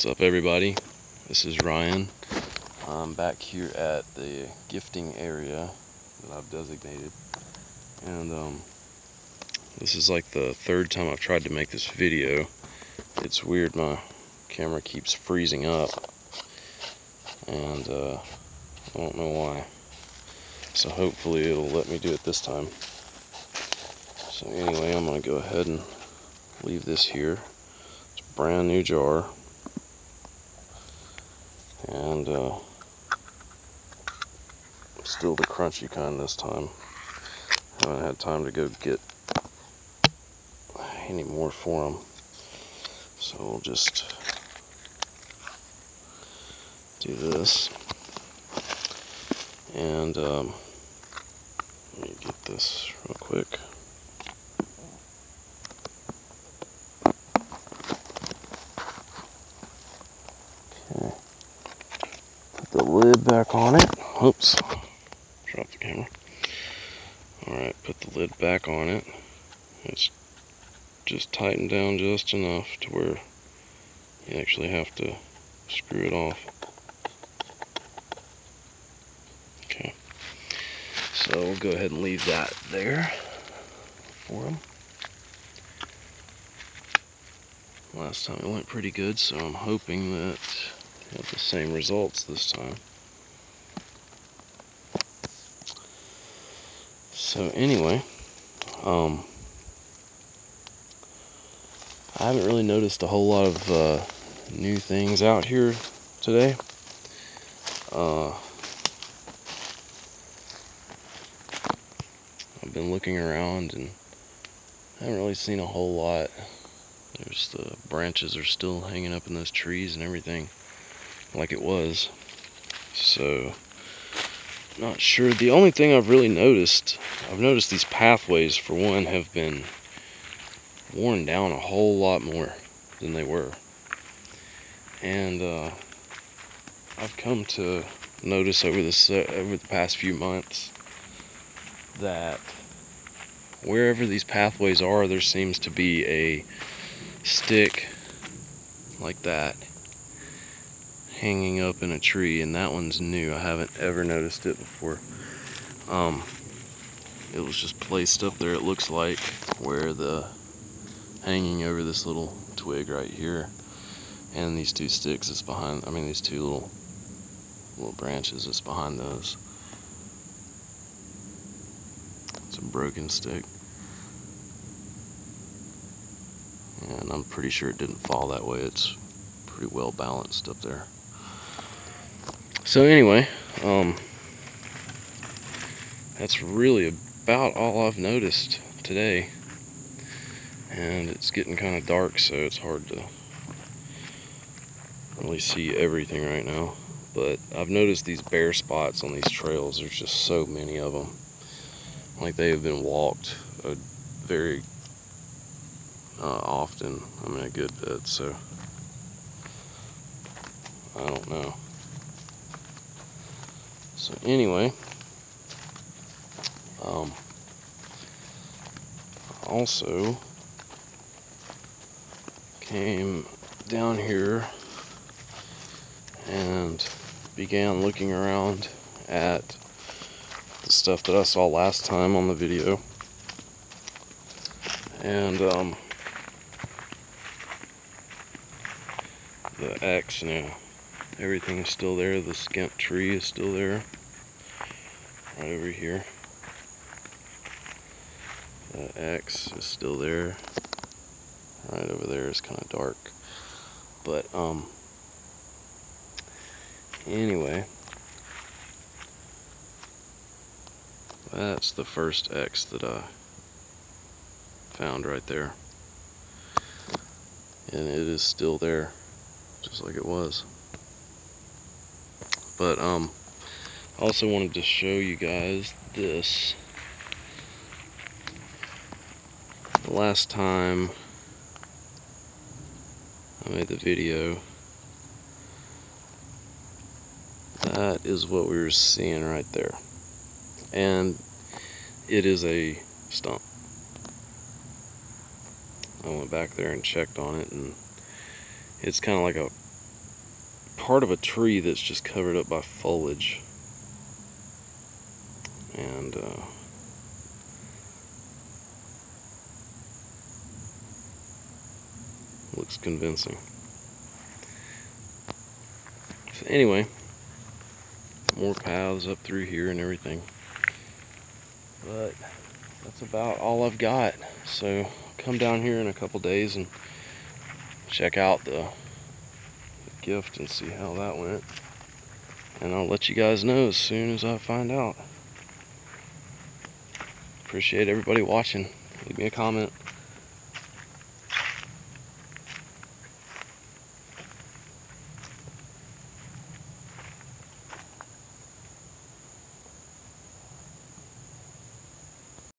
What's up everybody? This is Ryan. I'm back here at the gifting area that I've designated. And um, this is like the third time I've tried to make this video. It's weird, my camera keeps freezing up. And uh, I don't know why. So hopefully it'll let me do it this time. So anyway, I'm gonna go ahead and leave this here. It's a brand new jar and uh, still the crunchy kind this time. Haven't had time to go get any more for them, so we'll just do this. And um, let me get this real quick. Okay the lid back on it. Oops, dropped the camera. Alright, put the lid back on it. It's just tightened down just enough to where you actually have to screw it off. Okay, so we'll go ahead and leave that there for them. Last time it went pretty good, so I'm hoping that we have the same results this time. So anyway, um, I haven't really noticed a whole lot of uh, new things out here today. Uh, I've been looking around and I haven't really seen a whole lot. There's the branches are still hanging up in those trees and everything like it was. So, not sure. The only thing I've really noticed, I've noticed these pathways, for one, have been worn down a whole lot more than they were. And uh, I've come to notice over this uh, over the past few months that wherever these pathways are, there seems to be a stick like that hanging up in a tree and that one's new. I haven't ever noticed it before. Um, it was just placed up there it looks like where the hanging over this little twig right here and these two sticks is behind I mean these two little little branches is behind those. It's a broken stick. And I'm pretty sure it didn't fall that way. It's pretty well balanced up there. So anyway, um, that's really about all I've noticed today. And it's getting kind of dark, so it's hard to really see everything right now. But I've noticed these bare spots on these trails. There's just so many of them. Like they have been walked a very uh, often. I mean, a good bit, so I don't know. So anyway, um, also came down here and began looking around at the stuff that I saw last time on the video. And um, the axe now, everything is still there. The skimp tree is still there, right over here. The X is still there. Right over there is kind of dark. But, um, anyway, that's the first X that I found right there. And it is still there, just like it was. But, um, also wanted to show you guys this. The last time I made the video, that is what we were seeing right there. And it is a stump. I went back there and checked on it and it's kind of like a part of a tree that's just covered up by foliage. And uh, looks convincing. So anyway, more paths up through here and everything. But that's about all I've got. So come down here in a couple days and check out the, the gift and see how that went. And I'll let you guys know as soon as I find out. Appreciate everybody watching. Leave me a comment.